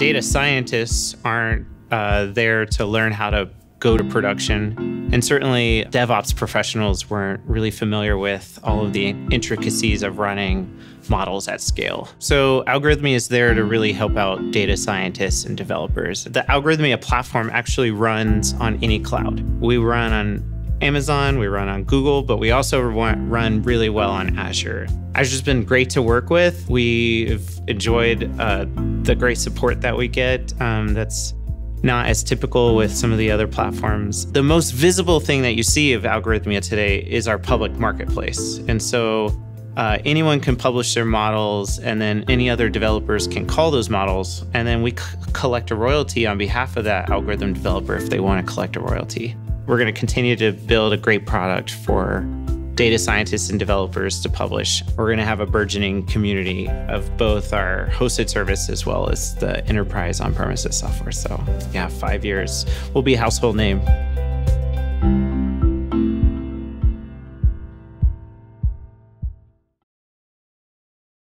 data scientists aren't uh, there to learn how to go to production. And certainly, DevOps professionals weren't really familiar with all of the intricacies of running models at scale. So, Algorithmia is there to really help out data scientists and developers. The Algorithmia platform actually runs on any cloud. We run on Amazon, we run on Google, but we also run really well on Azure. Azure's been great to work with. We've enjoyed uh, the great support that we get. Um, that's not as typical with some of the other platforms. The most visible thing that you see of Algorithmia today is our public marketplace. And so uh, anyone can publish their models, and then any other developers can call those models, and then we collect a royalty on behalf of that algorithm developer if they want to collect a royalty. We're going to continue to build a great product for data scientists and developers to publish. We're going to have a burgeoning community of both our hosted service as well as the enterprise on premises software. So, yeah, five years will be a household name.